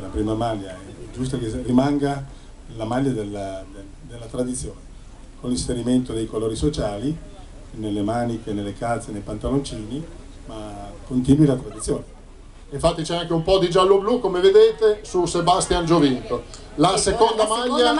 la prima maglia, è giusto che rimanga la maglia della, della tradizione, con l'inserimento dei colori sociali nelle maniche, nelle calze, nei pantaloncini, ma continui la tradizione. Infatti c'è anche un po' di giallo-blu, come vedete, su Sebastian Giovinto. La seconda maglia